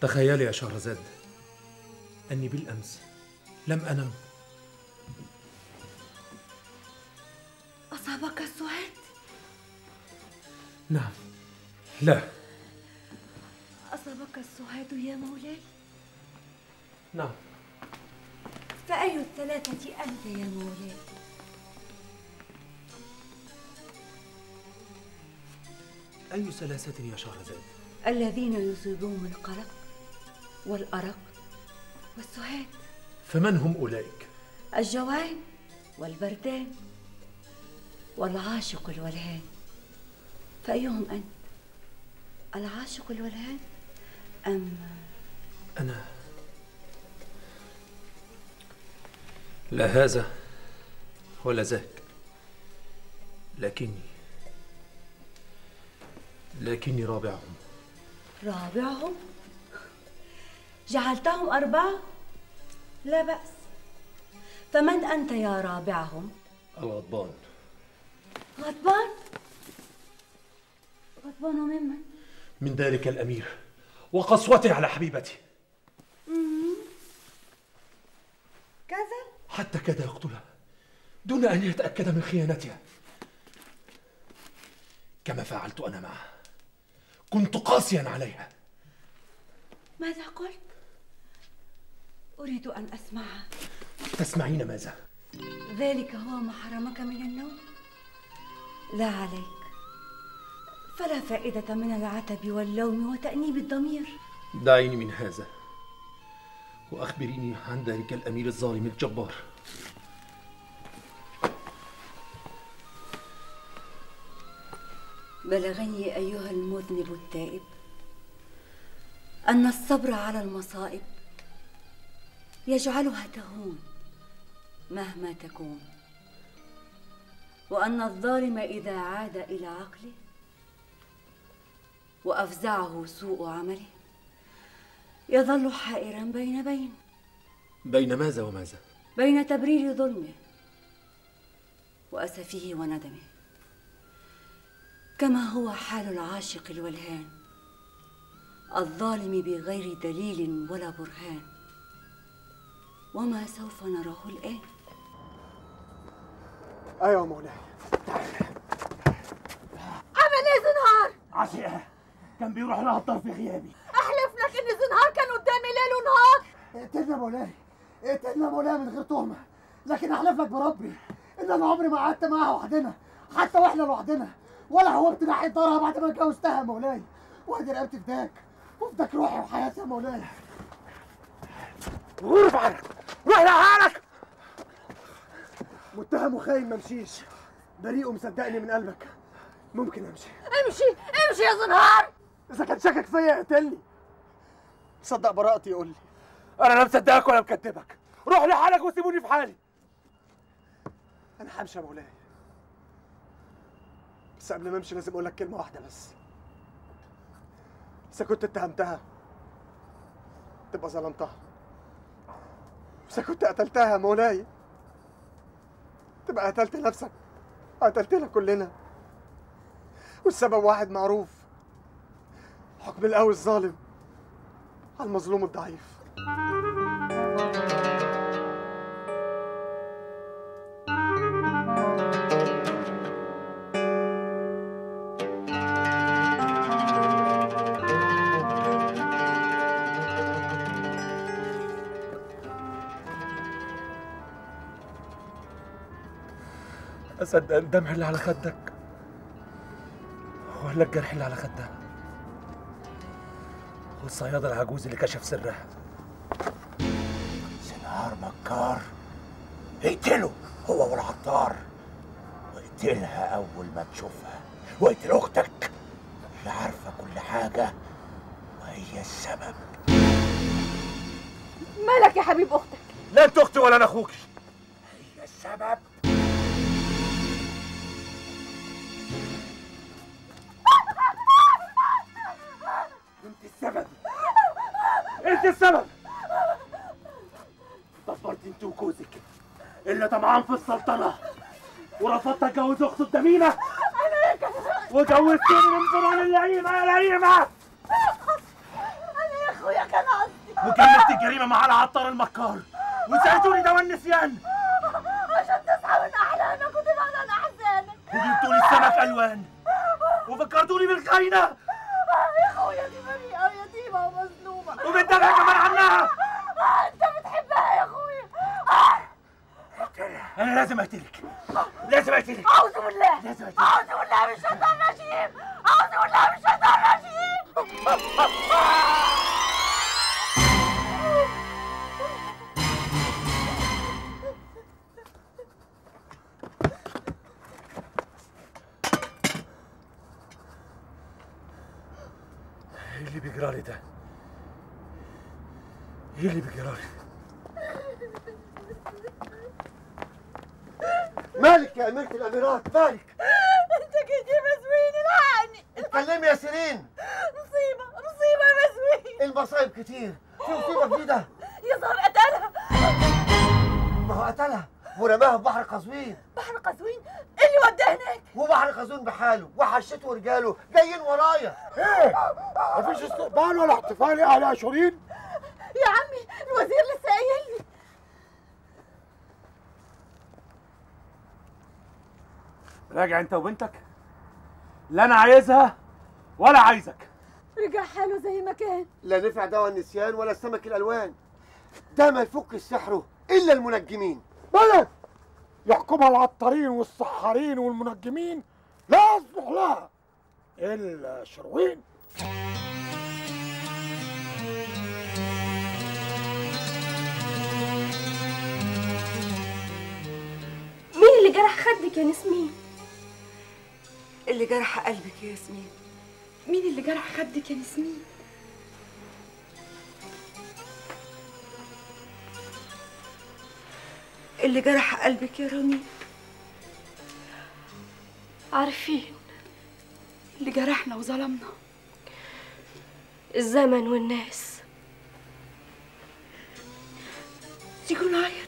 تخيلي يا شهرزاد أني بالأمس لم أنم أصابك السعاد؟ نعم لا أصابك السعاد يا مولاي؟ نعم فأي الثلاثة أنت يا مولاي؟ أي سلاسة يا شهرزاد الذين يصيبهم القلق والأرق والسهاد. فمن هم أولئك؟ الجوعان والبردان والعاشق الولهان. فأيهم أنت؟ العاشق الولهان أم أنا. لا هذا ولا ذاك. لكني. لكني رابعهم. رابعهم؟ جعلتهم أربعة؟ لا بأس. فمن أنت يا رابعهم؟ الغضبان. غضبان؟ غضبان ممن من؟ ذلك الأمير وقسوته على حبيبتي. كذا؟ حتى كاد يقتلها دون أن يتأكد من خيانتها. كما فعلت أنا معها كنت قاسيا عليها. ماذا قلت؟ أريد أن أسمعها تسمعين ماذا؟ ذلك هو ما حرمك من النوم؟ لا عليك. فلا فائدة من العتب واللوم وتأنيب الضمير. دعيني من هذا. وأخبريني عن ذلك الأمير الظالم الجبار. بلغني أيها المذنب التائب أن الصبر على المصائب يجعلها تهون مهما تكون. وأن الظالم إذا عاد إلى عقله وأفزعه سوء عمله يظل حائرا بين بين. بين ماذا وماذا؟ بين تبرير ظلمه وأسفه وندمه. كما هو حال العاشق الولهان الظالم بغير دليل ولا برهان. وما سوف نراه الآن. أيوه مولاي. عمل إيه زنهار؟ عشيقة كان بيروح لها في غيابي أحلف لك ان زنهار كان قدامي ليل ونهار. اقتلنا مولاي. اقتلنا مولاي من غير تهمة. لكن أحلف لك بربي إن أنا عمري ما قعدت معاها وحدنا حتى وإحنا لوحدنا. ولا هوبت ناحية دارها بعد ما اتجوزتها مولاي. وادي رقبتي فداك وفداك روحي وحياتي يا مولاي. غرف عنك روح لحالك متهم وخاين ممشيش. بريء ومصدقني من قلبك. ممكن أمشي. امشي! امشي يا زنهار! إذا كان شاكك فيا اقتلني صدق براءتي يقول لي. أنا لا مصدقك ولا مكذبك. روح لحالك وسيبوني في حالي. أنا همشي يا مولاي. بس قبل ما أمشي لازم أقول لك كلمة واحدة بس. إذا كنت اتهمتها تبقى ظلمتها. اذا كنت قتلتها مولاي. تبقى قتلت نفسك. قتلتنا كلنا. والسبب واحد معروف. حكم القوي الظالم. على المظلوم الضعيف. أصدق الدمع اللي على خدك. ولا الجرح اللي على خدها. والصيادة العجوز اللي كشف سرها. سنهار مكار. اقتله هو والعطار. واقتلها أول ما تشوفها. واقتل أختك. اللي عارفة كل حاجة. وهي السبب. مالك يا حبيب أختك؟ لا انت أختي ولا أنا أخوك هي السبب. انت السبب. انت السبب. دبرت انت وجوزك اللي طمعان في السلطنة. ورفضت اتجوز اخته الدميمة. وجوزتني من فرعون اللعيمة يا يا أخويا كان قصدي. وكملت الجريمة مع العطار المكار. وسالتوني دواء النسيان. احزانك وجبتوا لي السمك ألوان. وفكرتوني بالخاينه يا أخويا دي بريئه ويتيمه ومظلومه وبتدافع كمان عنها. أنت بتحبها يا أخويا. أنا لازم أقتلك. لازم أقتلك. أعوذ بالله. لازم أقتلك. أعوذ بالله من الشيطان الرجيم أعوذ بالله من الشيطان الرجيم إيه اللي بيجرالي مالك يا أميرة الأميرات؟ مالك؟ أنت كنت يا مسوين الحقني اتكلمي يا سيرين. مصيبة مصيبة يا مسوين المصايب كتير. في مصيبة جديدة. يا زهر قتلها. ما هو قتلها. ورماها في بحر قزوين. بحر قزوين؟ اللي وداه هناك؟ وبحر قزوين بحاله. وحشته ورجاله جايين ورايا. إيه؟ مفيش استقبال ولا احتفال يا أهل اشورين يا عمي الوزير لسه قايل لي. راجع انت وبنتك؟ لا أنا عايزها ولا عايزك. رجع حاله زي ما كان. لا نفع دواء النسيان ولا السمك الألوان. ده ما يفك سحره إلا المنجمين. بلد يحكمها العطارين والسحارين والمنجمين لا يصلح لها إلا شروين. جرح خدك يا نسمين. اللي جرح قلبك يا ياسمين. مين اللي جرح خدك يا نسمين؟ اللي جرح قلبك يا رامي. عارفين اللي جرحنا وظلمنا. الزمن والناس. تيجوا نعيط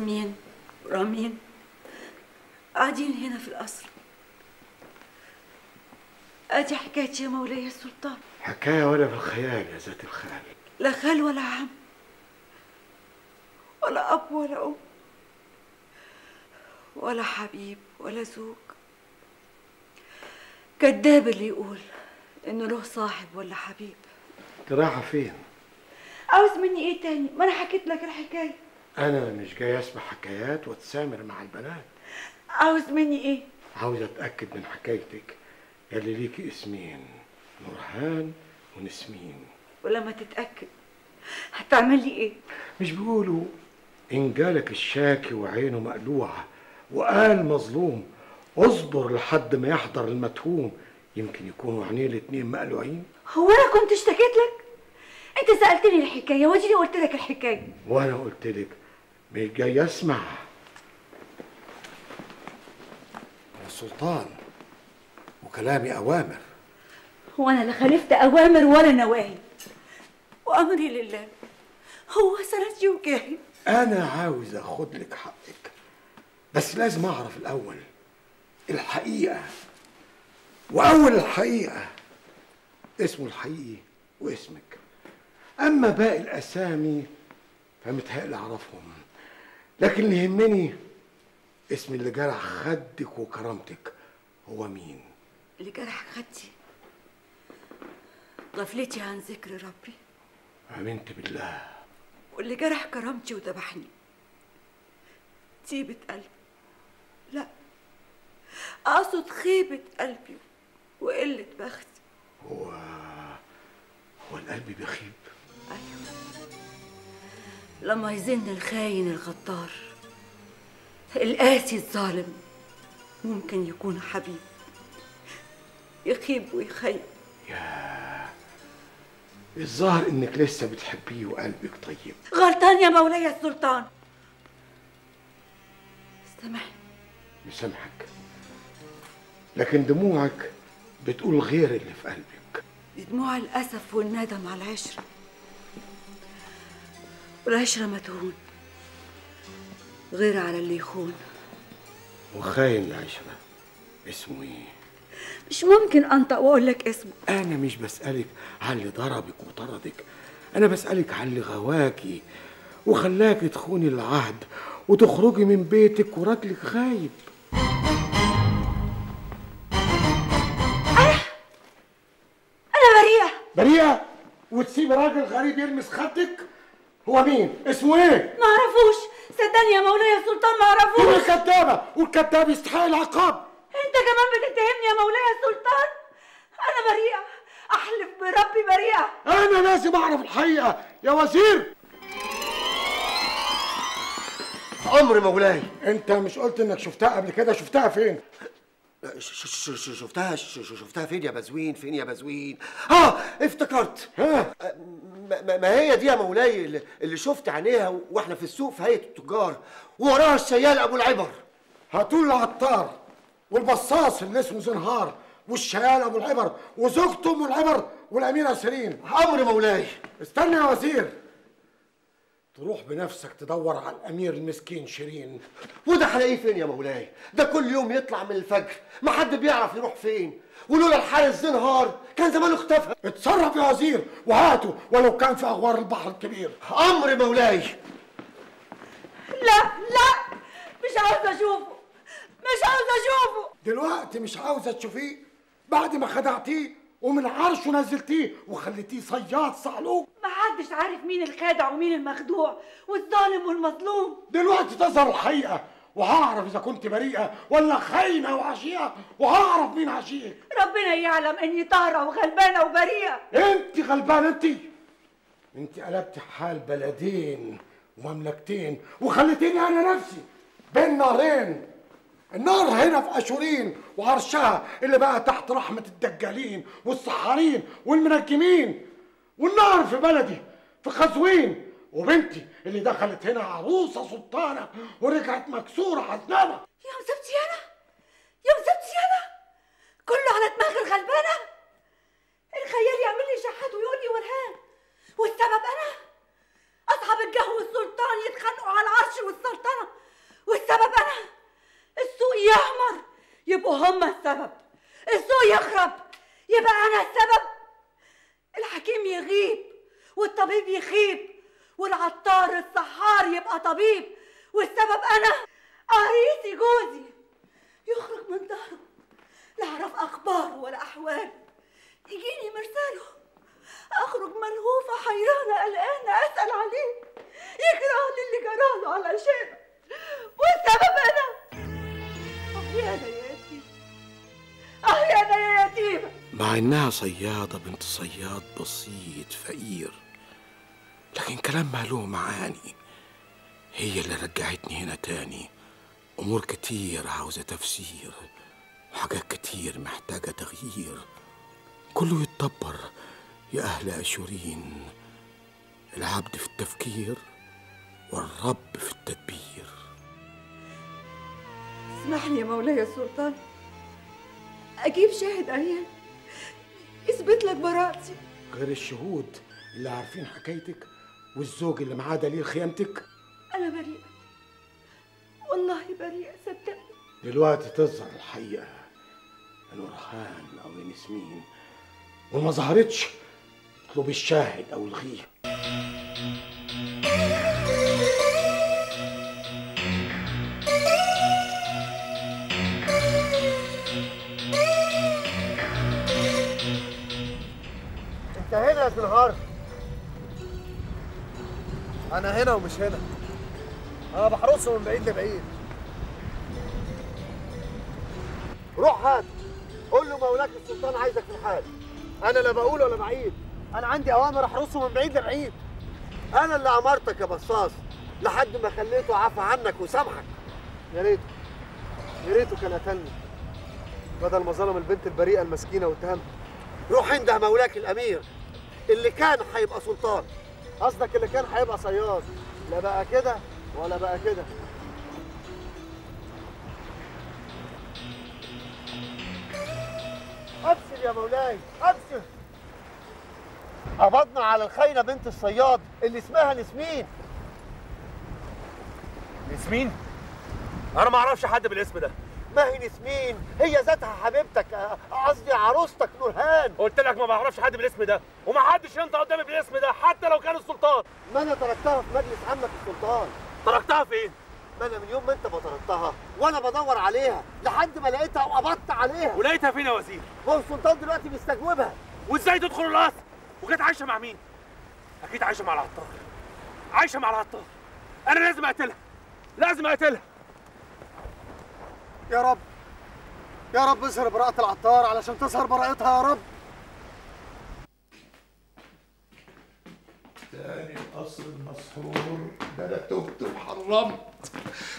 أنا وياسمين ورامين قاعدين هنا في القصر. أدي حكايتي يا مولاي السلطان حكاية ولا في الخيال يا ذات الخيال. لا خال ولا عم ولا أب ولا أم ولا حبيب ولا زوج. كداب اللي يقول إنه له صاحب ولا حبيب. انت رايحه فين؟ عاوز مني إيه تاني؟ ما أنا حكيت لك الحكاية. أنا مش جاي أسمع حكايات واتسامر مع البنات عاوز مني إيه؟ عاوز أتأكد من حكايتك يلي ليكي اسمين نورهان ونسمين ولما تتأكد هتعمل لي إيه؟ مش بيقولوا إن جالك الشاكي وعينه مقلوعة وقال مظلوم اصبر لحد ما يحضر المتهوم يمكن يكونوا عينيه الاتنين مقلوعين هو أنا كنت اشتكيت لك؟ أنت سألتني الحكاية وأجيني قلت لك الحكاية؟ وأنا قلت لك مش جاي أسمع. أنا سلطان وكلامي أوامر. هو أنا لا خالفت أوامر ولا نواهي. وأمري لله هو سندي وجاهي أنا عاوز أخد لك حقك بس لازم أعرف الأول الحقيقة. وأول الحقيقة اسمه الحقيقي واسمك. أما باقي الأسامي فمتهيألي أعرفهم. لكن اللي يهمني اسم اللي جرح خدك وكرامتك هو مين؟ اللي جرح خدي. غفلتي عن ذكر ربي. آمنت بالله. واللي جرح كرامتي وذبحني. طيبة قلبي. لا. أقصد خيبة قلبي وقلة بختي. هو هو القلب بيخيب. أيوة لما يزن الخاين الغدار القاسي الظالم ممكن يكون حبيب يخيب ويخيب. الظاهر إنك لسه بتحبيه وقلبك طيب. غلطان يا مولاي السلطان. سامحني. مسامحك لكن دموعك بتقول غير اللي في قلبك. دموع الأسف والندم على العشرة. والعشرة ما تهون غير على اللي يخون. وخاين العشرة. اسمه إيه؟ مش ممكن أنطق وأقول لك اسمه. أنا مش بسألك على اللي ضربك وطردك. أنا بسألك على اللي غواكي وخلاكي تخوني العهد. وتخرجي من بيتك وراجلك غايب. أنا بريئة. بريئة؟ وتسيب راجل غريب يلمس خدك؟ هو مين؟ اسمه إيه؟ ما اعرفوش. صدقني يا مولاي يا سلطان ما هو اعرفوش الكذابة؟ والكذاب يستحق العقاب. انت كمان بتتهمني يا مولاي يا سلطان. أنا بريئة. احلف بربي بريئة. أنا لازم أعرف الحقيقة. يا وزير. أمر مولاي. أنت مش قلت إنك شفتها قبل كده؟ شفتها فين؟ شفتها شفتها فين يا بزوين؟ فين يا بزوين؟ آه افتكرت. ها؟ ما, ما- هي دي يا مولاي اللي, اللي شفت عينيها وإحنا في السوق في هيئة التجار ووراها الشيال أبو العبر. هاتوا العطار والبصاص اللي اسمه زنهار والشيال أبو العبر وزوجته أم العبر والأميرة سيرين. أمر مولاي. استنى يا وزير. تروح بنفسك تدور على الأمير المسكين شيرين. وده هلاقيه فين يا مولاي؟ ده كل يوم يطلع من الفجر ما حد بيعرف يروح فين. ولولا الحارس زنهار كان زمانه اختفى. اتصرف يا وزير وهاته ولو كان في أغوار البحر الكبير. أمر مولاي. لا لا مش عاوزة أشوفه مش عاوزة أشوفه. دلوقتي مش عاوزه تشوفيه بعد ما خدعتيه. ومن عرشه نزلتيه وخليتيه صياد صعلوك ما حدش عارف مين الخادع ومين المخدوع والظالم والمظلوم. دلوقتي تظهر الحقيقة وهعرف إذا كنت بريئة ولا خاينة وعشيقة وهعرف مين عشيقك. ربنا يعلم إني طاهرة وغلبانة وبريئة. أنت غلبانة أنت. أنت قلبت حال بلدين ومملكتين وخليتيني أنا نفسي بين نارين. النار هنا في أشورين وعرشها اللي بقى تحت رحمة الدجالين والسحارين والمنجمين والنار في بلدي في خزوين وبنتي اللي دخلت هنا عروسة سلطانة ورجعت مكسورة عذابه يا مزبتي أنا يا مزبتي أنا كله على دماغ الغلبانة. الخيال يعمل لي شحات ويقول لي ورهان. والسبب أنا؟ أصحاب الجو والسلطان يتخانقوا على العرش والسلطنة. والسبب أنا؟ السوق يهمر يبقوا هما السبب. السوق يخرب يبقى أنا السبب. الحكيم يغيب والطبيب يخيب والعطار السحار يبقى طبيب والسبب أنا. عريسي جوزي يخرج من داره لا أعرف أخباره ولا أحواله. يجيني مرساله أخرج ملهوفة حيرانة قلقانه أسأل عليه. لي اللي جراله علشان والسبب أنا. يا أنا يا يتيم. يا أنا يا يتيمه مع إنها صيادة بنت صياد بسيط فقير. لكن كلامها له معاني. هي اللي رجعتني هنا تاني. أمور كتير عاوزة تفسير. وحاجات كتير محتاجة تغيير. كله يتدبر يا أهل آشورين. العبد في التفكير والرب في التدبير. اسمحني يا مولاي يا سلطان أجيب شاهد عيان يثبت لك براءتي. غير الشهود اللي عارفين حكايتك والزوج اللي معاه دليل خيانتك؟ أنا بريئة. والله بريئة صدقني. دلوقتي تظهر الحقيقة. الورهان أو ياسمين وما ظهرتش اطلب الشاهد أو الغيه انت هنا يا زنهار أنا هنا ومش هنا. أنا بحرسه من بعيد لبعيد. روح هات. قول له مولاك السلطان عايزك في الحال. أنا لا بقول ولا بعيد. أنا عندي أوامر احرسه من بعيد لبعيد. أنا اللي أمرتك يا بصاص لحد ما خليته عفى عنك وسامحك. يا ريته يا ريته كان قتلني. بدل ما ظلم البنت البريئة المسكينة واتهمها روح انده مولاك الأمير. اللي كان هيبقى سلطان. قصدك اللي كان هيبقى صياد. لا بقى كده ولا بقى كده. أبشر يا مولاي أبشر. قبضنا على الخاينه بنت الصياد اللي اسمها نسمين. ياسمين أنا ما أعرفش حد بالاسم ده. ما هي نسمين هي ذاتها حبيبتك قصدي عروستك نورهان. قلت لك ما بعرفش حد بالاسم ده وما حدش ينطق قدامي بالاسم ده حتى لو كان السلطان. ما أنا تركتها في مجلس عامة السلطان. تركتها فين ما أنا من يوم ما أنت ما طردتها وأنا بدور عليها لحد ما لقيتها وقبضت عليها. ولقيتها فين يا وزير. هو السلطان دلوقتي بيستجوبها. وإزاي تدخل القصر وكانت عايشة مع مين؟ أكيد عايشة مع العطار. عايشة مع العطار. أنا لازم أقتلها. لازم أقتلها. يا رب. يا رب اظهر براءة العطار علشان تظهر براءتها يا رب. تاني القصر المسحور. ده أنا تهت وحرمت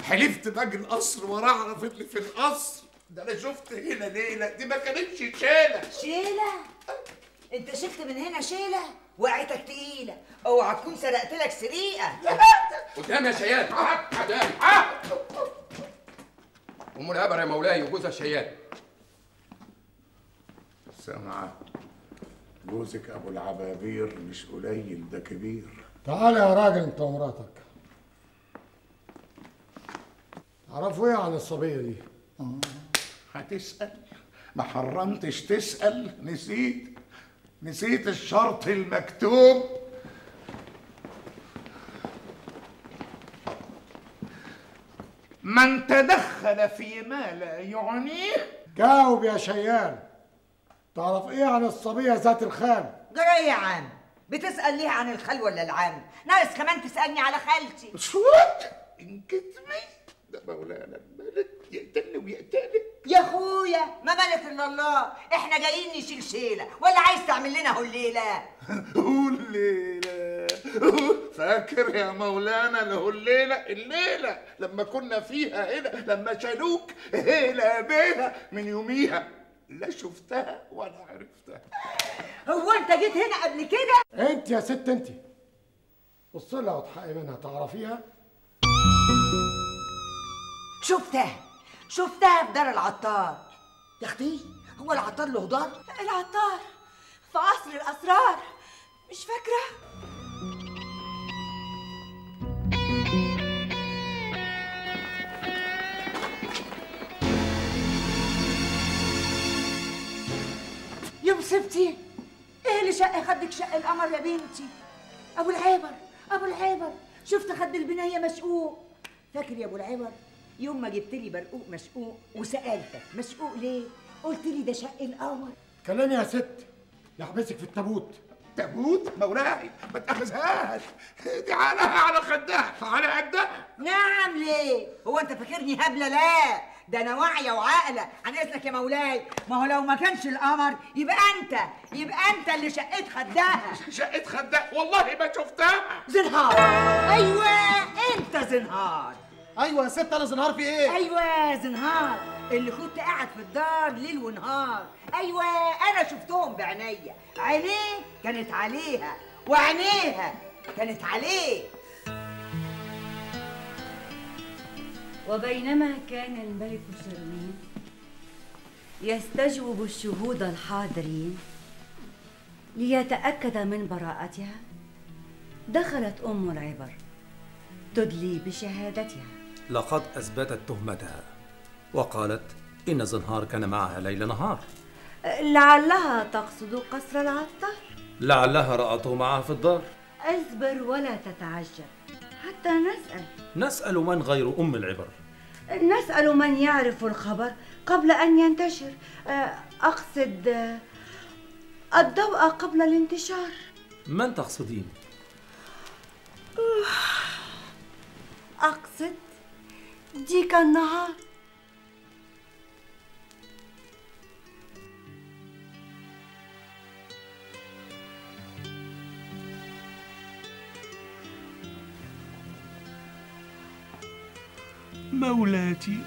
حلفت باجي القصر ورا اعرف اللي في القصر. ده أنا شفت هنا ليلة. دي ما كانتش شالة. شيلة انت شلت من هنا شيلة وقعتك تقيلة. اوعى تكون سرقت لك سريقة. قدام يا قدام ها ام يا مولاي وجوزها شياد سامعة جوزك أبو العبابير مش قليل ده كبير. تعالى يا راجل أنت ومراتك. تعرفوا إيه عن الصبية دي؟ هتسأل. ما حرمتش تسأل. نسيت. نسيت الشرط المكتوب. من تدخل فيما لا يعنيه. جاوب يا شيال تعرف إيه عن الصبية ذات الخال؟ جرى يا عم بتسأل ليه عن الخال ولا العم؟ ناقص كمان تسألني على خالتي. شوت انكتمي ده مولانا الملك يقتلني ويقتلك. يا أخويا ما ملك إلا الله. إحنا جايين نشيل شيلة. ولا عايز تعمل لنا هليلة. الليلة فاكر يا مولانا له الليلة؟ الليلة لما كنا فيها هنا لما شالوك هيلا بيها من يوميها. لا شفتها ولا عرفتها. هو انت جيت هنا قبل كده؟ انت يا ست انت. بص لها وتحقي منها تعرفيها؟ شفتها. شفتها في دار العطار. يا أختي هو العطار له دار؟ العطار في قصر الأسرار. مش فاكرة؟ مصيبتي إيه اللي شق خدك شق القمر يا بنتي؟ أبو العبر أبو العبر. شفت خد البنيه مشقوق. فاكر يا أبو العبر؟ يوم ما جبت لي برقوق مشقوق وسألتك مشقوق ليه؟ قلت لي ده شق القمر. كلامي يا ست. يحبسك في التابوت. تابوت؟ مولاي ما تأخذهاش. دي على على خدها على قدها. نعم ليه؟ هو أنت فاكرني هبلة؟ لا. ده أنا واعيه وعاقله عن إذنك يا مولاي. ما هو لو ما كانش القمر يبقى أنت يبقى أنت اللي شقيت خدها. شقت خدها؟ والله ما شفتها. زنهار. أيوه أنت زنهار. أيوه يا ست أنا زنهار في إيه؟ أيوه زنهار. اللي كنت قاعد في الدار ليل ونهار. أيوه أنا شفتهم بعينيا. عينيه كانت عليها وعينيها كانت عليه. وبينما كان الملك شرمين يستجوب الشهود الحاضرين ليتأكد من براءتها دخلت أم العبر تدلي بشهادتها. لقد أثبتت تهمتها وقالت إن زنهار كان معها ليل نهار. لعلها تقصد قصر العطار. لعلها رأته معها في الدار. أصبر ولا تتعجب. حتى نسأل. نسأل من غير أم العبر. نسأل من يعرف الخبر قبل أن ينتشر. آه، أقصد آه، الضوء قبل الانتشار. من تقصدين؟ أقصد ديك النهار. مولاتي